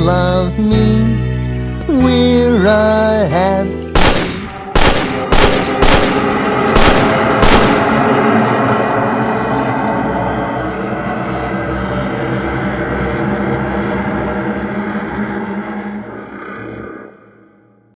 love me, we're ahead.